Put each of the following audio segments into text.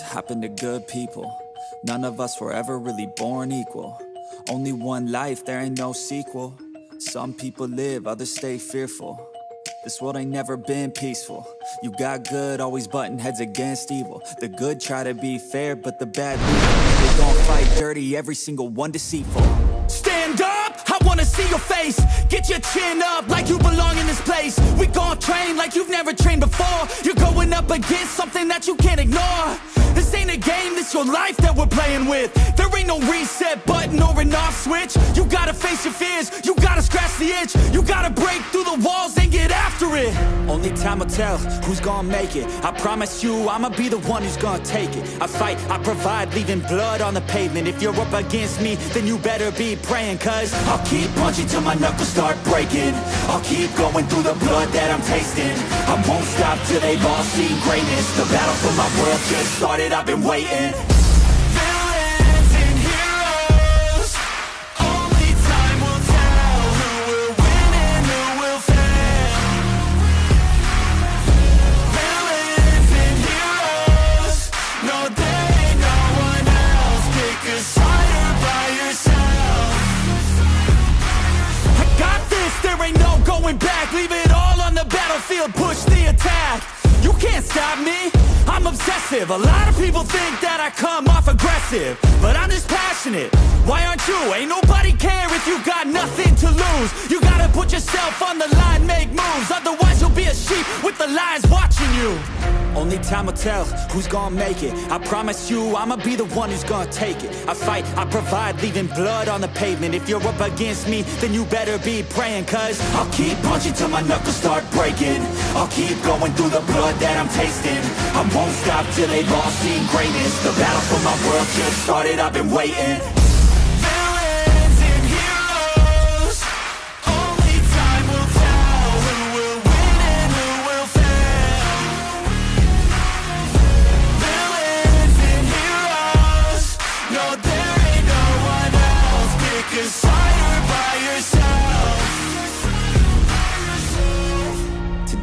happen to good people. None of us were ever really born equal. Only one life, there ain't no sequel. Some people live, others stay fearful. This world ain't never been peaceful. You got good, always button heads against evil. The good try to be fair, but the bad leave. They gon' fight dirty, every single one deceitful. Wanna see your face. Get your chin up like you belong in this place. We gon' train like you've never trained before. You're going up against something that you can't ignore. This ain't a game, this your life that we're playing with. There ain't no reset button or an off switch. You gotta face your fears, you gotta scratch the itch. You gotta break through the walls and get after it. Only time will tell who's gonna make it. I promise you I'ma be the one who's gonna take it. I fight, I provide, leaving blood on the pavement. If you're up against me, then you better be praying Cause I'll keep punching till my knuckles start breaking. I'll keep going through the blood that I'm tasting. I won't stop till they've all seen greatness. The battle for my world just started, I've been waiting A lot of people think that I come off aggressive But I'm just passionate, why aren't you? Ain't nobody care if you got nothing to lose. You gotta put yourself on the line, make moves Otherwise sheep with the lions watching you. Only time will tell who's gonna make it. I promise you I'ma be the one who's gonna take it. I fight, I provide, leaving blood on the pavement. If you're up against me, then you better be praying Cause I'll keep punching till my knuckles start breaking. I'll keep going through the blood that I'm tasting. I won't stop till they've all seen greatness. The battle for my world just started, I've been waiting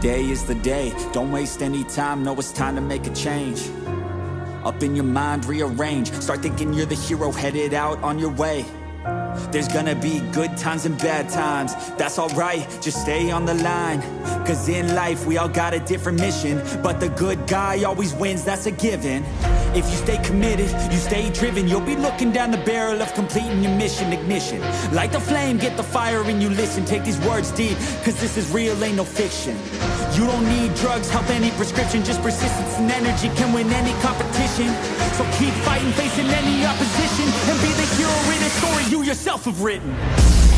Today is the day, don't waste any time. Know it's time to make a change. Up in your mind, rearrange. Start thinking you're the hero headed out on your way There's gonna be good times and bad times. That's alright, just stay on the line. Cause in life we all got a different mission. But the good guy always wins, that's a given. If you stay committed, you stay driven You'll be looking down the barrel of completing your mission Ignition, light the flame, get the fire and you listen Take these words deep, cause this is real, ain't no fiction. You don't need drugs, help any prescription Just persistence and energy can win any competition. So keep fighting, facing any opposition And be the hero in a story you yourself have written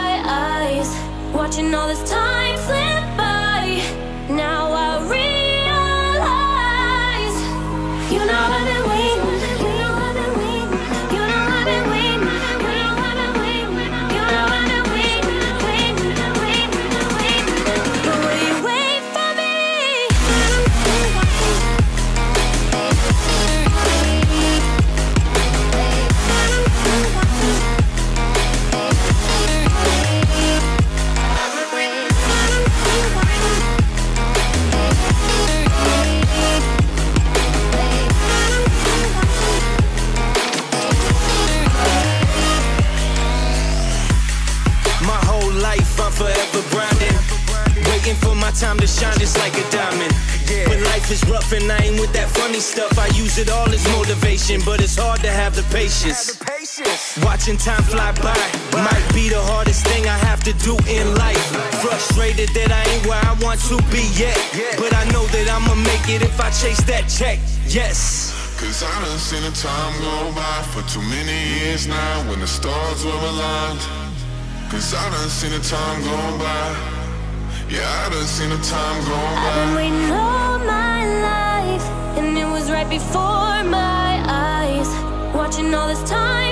Watching all this time is rough and I ain't with that funny stuff, I use it all as motivation, but it's hard to have the patience. Watching time fly by might be the hardest thing I have to do in life. Frustrated that I ain't where I want to be yet. But I know that I'ma make it if I chase that check. Yes. Cause I done seen the time go by for too many years now when the stars were aligned. Cause I done seen the time go by. Yeah, I done seen the time go I've been by. Right before my eyes. Watching all this time